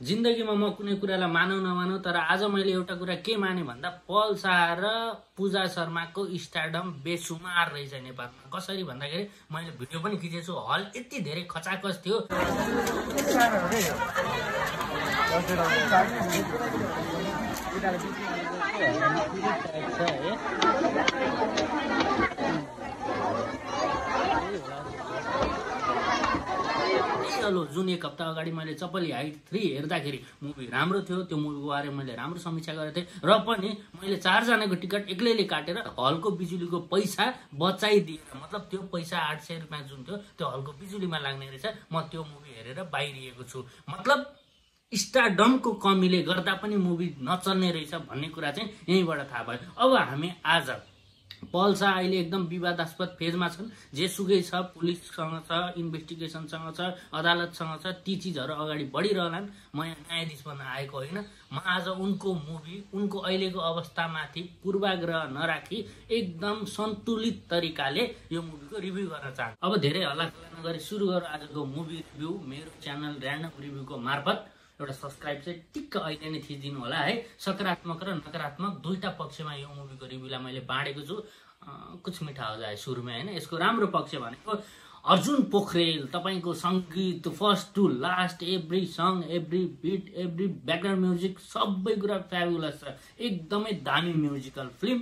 जिन्दगीमा म कुनै कुरालाई मानौ नमानौ तर आज मैले एउटा कुरा के माने भन्दा पल शाह र पूजा शर्माको स्टारडम बेसुमार रहेछ नेपालमा। कसरी भन्दाखेरि मैले भिडियो पनि खिचेको छु हल यति धेरै खचाखच थियो। चलो जुन एक हप्ता अगाडि मैले चप्पली हाइट थ्री हेर्दाखेरि मुभी राम्रो थियो त्यो मुभीको बारे मैले राम्रो समीक्षा गरेको थिएँ र पनि मैले चारजनाको टिकट एक्लैले काटेर हलको बिजुलीको पैसा बचाइदिएर मतलब त्यो पैसा आठ सय रुपियाँ जुन थियो त्यो हलको बिजुलीमा लाग्ने रहेछ। म त्यो मुभी हेरेर बाहिरिएको छु। मतलब स्टारडमको कमीले गर्दा पनि मुभी नचल्ने रहेछ भन्ने कुरा चाहिँ यहीँबाट थाहा भयो। अब हामी आज पल्सा अहिले एकदम विवादास्पद फेजमा छन्। जेसुकै छ पुलिससँग छ इन्भेस्टिगेसनसँग छ अदालतसँग छ ती चिजहरू अगाडि बढिरहलान्। म यहाँ न्यायाधीश बन्न आएको होइन। म आज उनको मुभी उनको अहिलेको अवस्थामाथि पूर्वाग्रह नराखी एकदम सन्तुलित तरिकाले यो मुभीको रिभ्यू गर्न चाहन्छु। अब धेरै हल्ला नगरी सुरु गरौँ आजको मुभी रिभ्यू। मेरो च्यानल ऱ्यान्डम रिभ्यूको मार्फत। एउटा सब्सक्राइब चाहिँ टिक्क अहिले नै थिचिदिनु होला है। सकारात्मक र नकारात्मक दुईटा पक्षमा यो मुभीको रिभ्यूलाई मैले बाँडेको छु। कुछ मिठा हो जाए सुरुमा होइन। यसको राम्रो पक्ष भनेको अर्जुन पोखरेल तपाईँको सङ्गीत first to last every song every beat every background music सबै कुरा फ्याबुलस छ। एकदमै दामी म्युजिकल फिल्म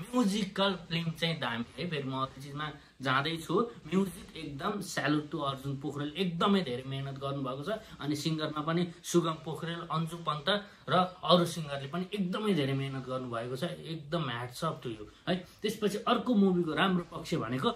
म्युजिकल फिल्म चाहिँ दामी है। फेरि म अर्को चिजमा जाँदैछु। म्युजिक एकदम स्यालुट टु अर्जुन पोखरेल एकदमै धेरै मेहनत गर्नुभएको छ। अनि सिङ्गरमा पनि सुगम पोखरेल अन्जु पन्त र अरू सिङ्गरले पनि एकदमै धेरै मेहनत गर्नुभएको छ। एकदम ह्याट्सअप टु यु है। त्यसपछि अर्को मुभीको राम्रो पक्ष भनेको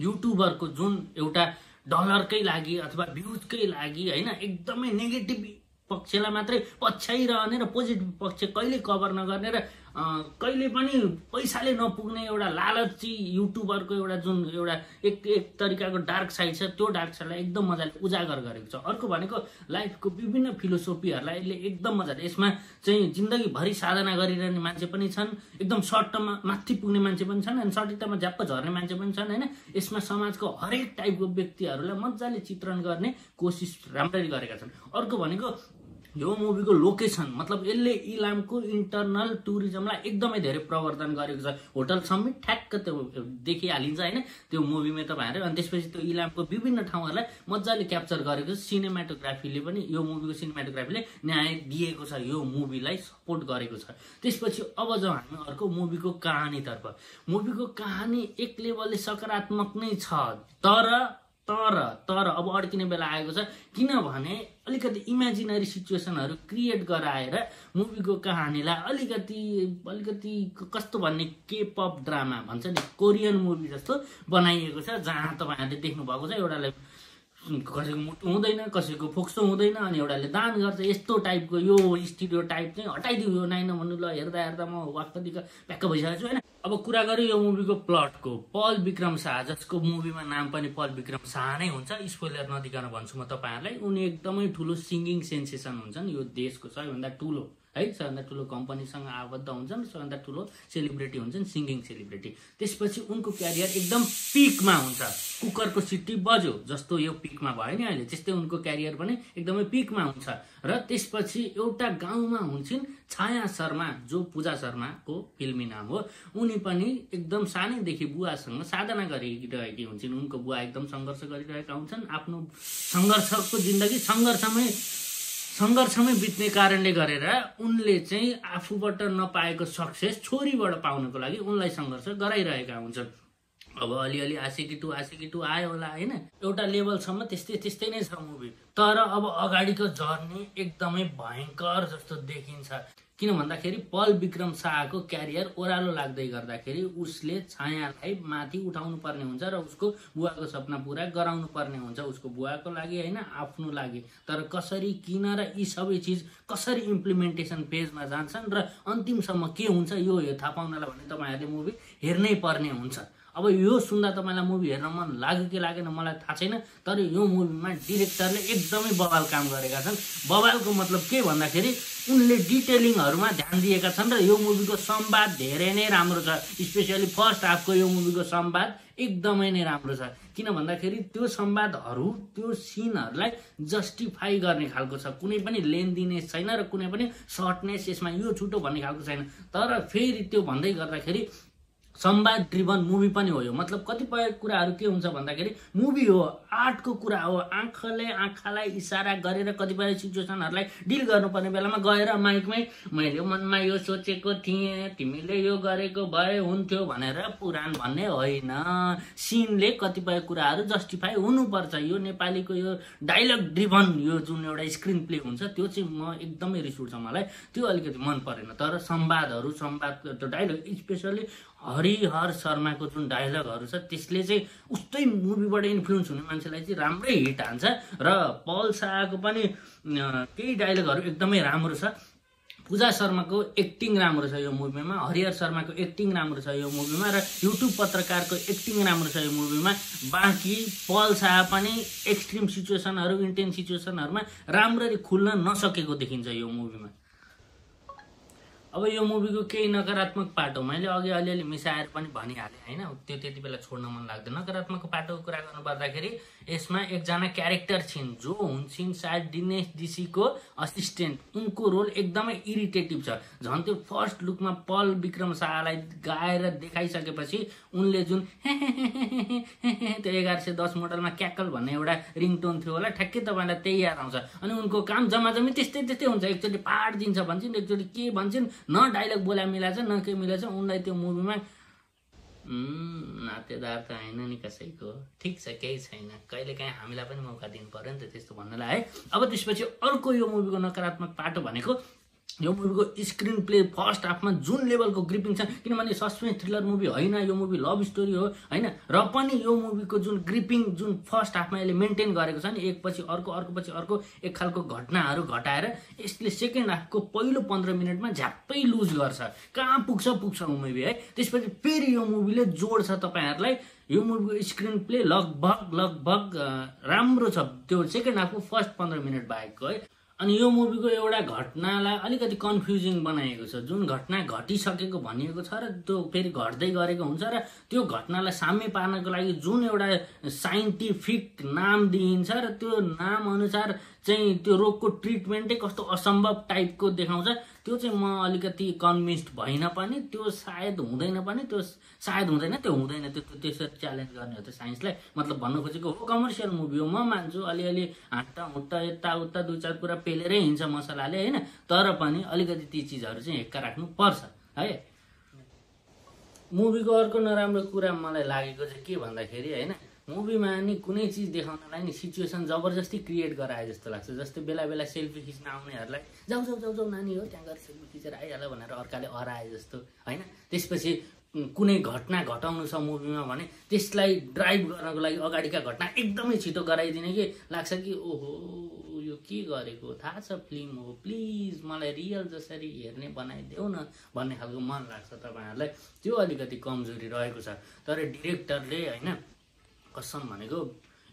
युट्युबरको जुन एउटा डलरकै लागि अथवा भ्युजकै लागि होइन एकदमै नेगेटिभ पक्षलाई मात्रै पछ्याइरहने र पोजिटिभ पक्ष कहिले कभर नगर्ने र कहिले पनि पैसाले नपुग्ने एउटा लालची युट्युबरको एउटा जुन एउटा एक एक तरिकाको डार्क साइड छ त्यो डार्क साइडलाई एकदम मजाले उजागर गरेको छ। अर्को भनेको लाइफको विभिन्न फिलोसोफीहरूलाई यसले एकदम मजाले यसमा चाहिँ जिन्दगीभरि साधना गरिरहने मान्छे पनि छन् एकदम सर्ट टर्ममा माथि पुग्ने मान्छे पनि छन् अनि सटिकतामा झ्याप्प झर्ने मान्छे पनि छन् होइन? यसमा समाजको हरेक टाइपको व्यक्तिहरूलाई मजाले चित्रण गर्ने कोसिस राम्ररी गरेका छन्। अर्को भनेको यो मुभीको लोकेसन मतलब यसले इलामको इन्टरनल टुरिज्मलाई एकदमै धेरै प्रवर्धन गरेको छ। होटल समेत ठ्याक्क त्यो देखिहालिन्छ होइन त्यो मुभीमा तपाईँहरू अनि त्यसपछि त्यो इलामको विभिन्न ठाउँहरूलाई मजाले क्याप्चर गरेको छ सिनेमाटोग्राफीले पनि यो मुभीको सिनेमाटोग्राफीले न्याय दिएको छ यो मुभीलाई सपोर्ट गरेको छ। त्यसपछि अब जाउँ हामी अर्को मुभीको कहानीतर्फ। मुभीको कहानी एक लेभलले सकारात्मक नै छ तर तर तर अब अड्किने बेला आएको छ। किनभने अलिकति इमेजिनरी सिचुएसनहरू क्रिएट गराएर मुभीको कहानीलाई अलिकति अलिकति कस्तो भन्ने के पप ड्रामा भन्छ नि कोरियन मुभी जस्तो बनाइएको छ जहाँ तपाईँहरूले देख्नुभएको छ एउटालाई कसैको मुटु हुँदैन कसैको फोक्सो हुँदैन अनि एउटाले दान गर्छ यस्तो टाइपको यो स्टिरियो टाइप चाहिँ हटाइदियो यो नाइन भन्नु ल हेर्दा हेर्दा म वास्तविक प्याक्क भइसकेको छु होइन? अब कुरा गरौँ यो मुभीको प्लटको। पल विक्रम शाह जसको मुभीमा नाम पनि पल विक्रम शाह नै हुन्छ स्पोइलर नदिकन भन्छु म तपाईँहरूलाई। उनी एकदमै ठुलो सिङ्गिङ सेन्सेसन हुन्छन् यो देशको सबैभन्दा ठुलो। है? सबैभन्दा ठुलो कम्पनीसँग आबद्ध हुन्छन् सबैभन्दा ठुलो सेलिब्रेटी हुन्छन् सिङ्गिङ सेलिब्रेटी त्यसपछि उनको क्यारियर एकदम पिकमा हुन्छ। कुकरको सिटी बज्यो जस्तो यो पिकमा भयो नि अहिले। त्यस्तै उनको क्यारियर पनि एकदमै पिकमा हुन्छ। र त्यसपछि एउटा गाउँमा हुन्छन् छाया शर्मा जो पूजा शर्माको फिल्मी नाम हो। उनी पनि एकदम सानैदेखि बुवासँग साधना गरिरहेकी हुन्छन्। उनको बुवा एकदम सङ्घर्ष गरिरहेका हुन्छन्। आफ्नो सङ्घर्षको जिन्दगी सङ्घर्षमै सङ्घर्षमै बित्ने कारणले गरेर उनले चाहिँ आफूबाट नपाएको सक्सेस छोरीबाट पाउनको लागि उनलाई सङ्घर्ष गराइरहेका हुन्छन्। अब अलिअलि आशिकी टु आशिकी टु आयो होला होइन? एउटा लेभलसम्म त्यस्तै त्यस्तै नै छ मुभी तर अब अगाडिको जर्नी एकदमै भयङ्कर जस्तो देखिन्छ। किन भन्दाखेरि पल विक्रम शाहको क्यारियर ओह्रालो लाग्दै गर्दाखेरि उसले छायालाई माथि उठाउनु पर्ने हुन्छ र उसको बुवाको सपना पुरा गराउनु पर्ने हुन्छ उसको बुवाको लागि होइन आफ्नो लागि। तर कसरी किन र यी सबै चिज कसरी इम्प्लिमेन्टेसन पेजमा जान्छन् र अन्तिमसम्म के हुन्छ यो थाहा पाउनलाई भने तपाईँहरूले मुभी हेर्नै पर्ने हुन्छ। अब यो सुन्दा तपाईँलाई मुभी हेर्न मन लाग्यो कि लागेन मलाई थाहा छैन तर यो मुभीमा डिरेक्टरले एकदमै बवाल काम गरेका छन्। बवालको मतलब के भन्दाखेरि उनले डिटेलिङहरूमा ध्यान दिएका छन् र यो मुभीको संवाद धेरै नै राम्रो छ। स्पेसली फर्स्ट हाफको यो मुभीको संवाद एकदमै नै राम्रो छ। किन भन्दाखेरि त्यो संवादहरू त्यो सिनहरूलाई जस्टिफाई गर्ने खालको छ। कुनै पनि लेन्दिनेस छैन र कुनै पनि सर्टनेस यसमा यो छुटो भन्ने खालको छैन। तर फेरि त्यो भन्दै गर्दाखेरि संवाद ड्रिभन मुभी पनि हो यो। मतलब कतिपय कुराहरू के हुन्छ भन्दाखेरि मुभी हो आर्टको कुरा हो आँखाले आँखालाई इसारा गरेर कतिपय सिचुएसनहरूलाई डिल गर्नुपर्ने बेलामा गएर माइकमै मैले मनमा यो सोचेको थिएँ तिमीले यो गरेको भए हुन्थ्यो भनेर पुराण भन्ने होइन। सिनले कतिपय कुराहरू जस्टिफाई हुनुपर्छ। यो नेपालीको यो डाइलग ड्रिभन यो जुन एउटा स्क्रिन प्ले हुन्छ त्यो चाहिँ म एकदमै रिस उठ्छ मलाई। त्यो अलिकति मन परेन। तर संवादहरू संवाद त्यो डाइलग स्पेसली हरिहर शर्माको जुन डायलगहरू छ त्यसले चाहिँ उस्तै मुभीबाट इन्फ्लुएन्स हुने मान्छेलाई चाहिँ राम्रै हिट हान्छ। र पल शाहको पनि केही डायलगहरू एकदमै राम्रो छ। पूजा शर्माको एक्टिङ राम्रो छ यो मुभीमा हरिहर शर्माको एक्टिङ राम्रो छ यो मुभीमा र युट्युब पत्रकारको एक्टिङ राम्रो छ यो मुभीमा। बाँकी पल शाह पनि एक्सट्रिम सिचुएसनहरू इन्टेन्स सिचुएसनहरूमा राम्ररी खुल्न नसकेको देखिन्छ यो मुभीमा। अब यो मुभीको केही नकारात्मक पाटो मैले अघि अलिअलि मिसाएर पनि भनिहालेँ होइन? त्यो त्यति बेला छोड्न मन लाग्दैन। नकारात्मक पाटोको कुरा गर्नुपर्दाखेरि यसमा एकजना क्यारेक्टर छिन् जो हुन्छन् सायद दिनेश दिसीको असिस्टेन्ट। उनको रोल एकदमै इरिटेटिभ छ। झन् त्यो फर्स्ट लुकमा पल विक्रम शाहलाई गाएर देखाइसकेपछि उनले जुन त्यो एघार सय दस मोडलमा क्याकल भन्ने एउटा रिङटोन थियो होला ठ्याक्कै तपाईँलाई त्यही याद आउँछ। अनि उनको काम जम्मा जम्मी त्यस्तै त्यस्तै हुन्छ। एकचोटि पाहाड दिन्छ भन्छन् एकचोटि के भन्छन् न डाइलग बोला मिलाएको छ न के मिलाएको छ उनलाई त्यो मुभीमा नातेदार त होइन नि कसैको। ठिक छ केही छैन। कहिले काहीँ हामीलाई पनि मौका दिनु पऱ्यो नि त त्यस्तो भन्नलाई है। अब त्यसपछि अर्को यो मुभीको नकारात्मक पाटो भनेको यो मुभीको स्क्रिन प्ले फर्स्ट हाफमा जुन लेभलको ग्रिपिङ छ किनभने सस्पेन्स थ्रिलर मुभी होइन यो मुभी लभ स्टोरी हो होइन? र पनि यो मुभीको जुन ग्रिपिङ जुन फर्स्ट हाफमा यसले मेन्टेन गरेको छ नि एकपछि अर्को अर्को पछि अर्को एक खालको घटनाहरू घटाएर यसले सेकेन्ड हाफको पहिलो पन्ध्र मिनटमा झ्याप्पै लुज गर्छ। कहाँ पुग्छ पुग्छ मुभी है? त्यसपछि फेरि यो मुभीले जोड्छ तपाईँहरूलाई। यो मुभीको स्क्रिन प्ले लगभग लगभग राम्रो छ। त्यो सेकेन्ड हाफको फर्स्ट पन्ध्र मिनट बाहेकको है? अनि यो मुभीको एउटा घटनालाई अलिकति कन्फ्युजिङ बनाएको छ। जुन घटना घटिसकेको भनिएको छ र त्यो फेरि घट्दै गरेको हुन्छ र त्यो घटनालाई साम्य पार्नको लागि जुन एउटा साइन्टिफिक नाम दिइन्छ र त्यो नाम अनुसार चाहिँ त्यो रोगको ट्रिटमेन्टै कस्तो असम्भव टाइपको देखाउँछ। त्यो चाहिँ म अलिकति कन्भिन्स्ड भइनँ पनि त्यो सायद हुँदैन पनि त्यो सायद हुँदैन त्यो हुँदैन। त्यो त्यसरी च्यालेन्ज गर्ने हो त्यो साइन्सलाई। मतलब भन्नु खोजेको हो कमर्सियल मुभी हो म मान्छु। अलिअलि हाट्टा हुट्टा यताउता दुई चार कुरा पेलेरै हिँड्छ मसलाले होइन? तर पनि अलिकति ती चिजहरू चाहिँ हेक्का राख्नु पर्छ है? मुभीको अर्को नराम्रो कुरा मलाई लागेको चाहिँ के भन्दाखेरि होइन? मुभीमा नि कुनै चिज देखाउनलाई नि सिचुएसन जबरजस्ती क्रिएट गराए जस्तो लाग्छ। जस्तै बेला बेला सेल्फी खिच्न आउनेहरूलाई जाउँ जाउँ जाउँ जाउँ नानी हो त्यहाँ गएर सेल्फी खिचेर आइहाल्यो भनेर अर्काले हराए जस्तो होइन? त्यसपछि कुनै घटना घटाउनु छ मुभीमा भने त्यसलाई ड्राइभ गर्नको लागि अगाडिका घटना एकदमै छिटो गराइदिने कि लाग्छ कि ओहो यो के गरेको? थाहा छ फिल्म हो प्लिज मलाई रियल जसरी हेर्ने बनाइदेऊ न भन्ने खालको मन लाग्छ तपाईँहरूलाई। त्यो अलिकति कमजोरी रहेको छ। तर डिरेक्टरले होइन कसम भनेको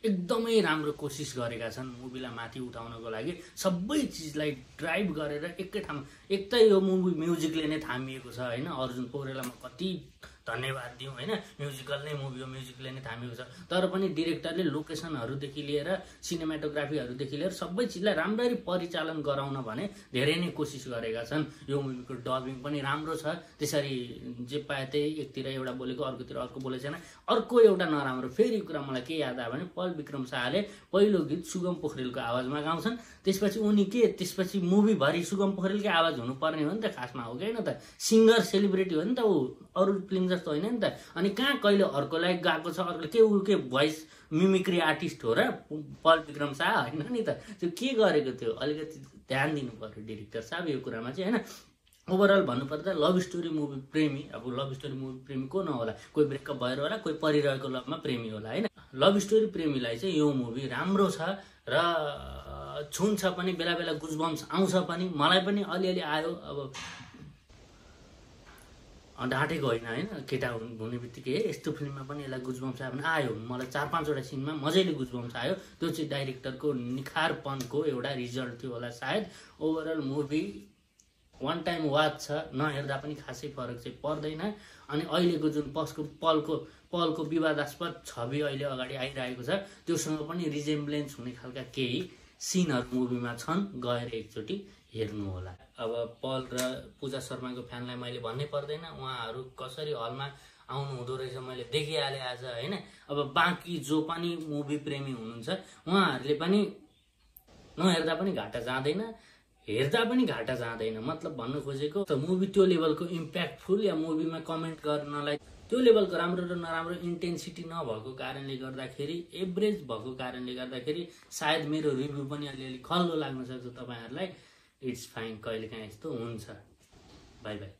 एकदमै राम्रो कोसिस गरेका छन् मुभीलाई माथि उठाउनको लागि। सबै चिजलाई ड्राइभ गरेर एकै ठाउँमा एक त यो मुभी म्युजिकले नै थामिएको छ होइन। अर्जुन पौडेलमा कति धन्यवाद दिउँ होइन। म्युजिकल नै मुभी हो म्युजिकले नै थामिएको छ। तर पनि डिरेक्टरले लोकेसनहरूदेखि लिएर सिनेमाटोग्राफीहरूदेखि लिएर सबै चिजलाई राम्ररी परिचालन गराउन भने धेरै नै कोसिस गरेका छन्। यो मुभीको डबिङ पनि राम्रो छ। त्यसरी जे पाए त्यही एकतिर एउटा बोलेको अर्कोतिर अर्को बोलेको छैन। अर्को एउटा नराम्रो फेरि कुरा मलाई के याद आयो भने पल विक्रम शाहले पहिलो गीत सुगम पोखरेलको आवाजमा गाउँछन्। त्यसपछि उनी के? त्यसपछि मुभीभरि सुगम पोखरेलकै आवाज हुनुपर्ने हो नि त खासमा हो कि होइन त? सिङ्गर सेलिब्रेटी हो नि त ऊ अरू फिल्म जस्तो होइन नि त? अनि कहाँ कहिले अर्कोलाई गएको छ अर्कोले के ऊ के भोइस मिमिक्री आर्टिस्ट हो र पल विक्रम शाह होइन नि त? त्यो के गरेको थियो? अलिकति ध्यान दिनु पऱ्यो डिरेक्टर साहब यो कुरामा चाहिँ होइन? ओभरअल भन्नुपर्दा लभ स्टोरी मुभी प्रेमी अब लभ स्टोरी मुभी प्रेमी को नहोला कोही ब्रेकअप भएर होला कोही परिरहेको लभमा प्रेमी होला होइन? लभ स्टोरी प्रेमीलाई चाहिँ यो मुभी राम्रो छ र छुन्छ पनि बेला बेला गुजबम्स आउँछ पनि। मलाई पनि अलिअलि आयो अब ढाँटेको होइन होइन? केटा हुनु बित्तिकै ए यस्तो फिल्ममा पनि यसलाई गुजबम्स आयो भने आयो। मलाई चार पाँचवटा सिनमा मजाले गुजबम्स आयो। त्यो चाहिँ डाइरेक्टरको निखारपनको एउटा रिजल्ट थियो होला सायद। Overall movie one time watch छ नहेर्दा पनि खासै फरक चाहिँ पर्दैन। अनि अहिलेको जुन पसको पलको पलको विवादास्पद छवि अहिले अगाडि आइरहेको छ त्योसँग पनि रिजेम्ब्लेन्स हुने खालका केही सिनहरू मुभीमा छन्। गएर एकचोटि हेर्नु होला। अब पल र पूजा शर्माको फ्यानलाई मैले भन्नै पर्दैन। उहाँहरू कसरी हलमा आउनु हुँदो रहेछ मैले देखिहालेँ आज होइन? अब बाँकी जो पनि मुभी प्रेमी हुनुहुन्छ उहाँहरूले पनि नहेर्दा पनि घाटा जाँदैन। हेर्दा पनि घाटा जाँदैन। मतलब भन्नु खोजेको त मुभी त्यो लेभलको इम्प्याक्टफुल या मुभीमा कमेन्ट गर्नलाई त्यो लेभलको राम्रो र नराम्रो इन्टेन्सिटी नभएको कारणले गर्दाखेरि एभरेज भएको कारणले गर्दाखेरि सायद मेरो रिभ्यू पनि अलिअलि खल्लो लाग्न सक्छ तपाईँहरूलाई। इट्स फाइन कहिलेकाहीँ यस्तो हुन्छ। By by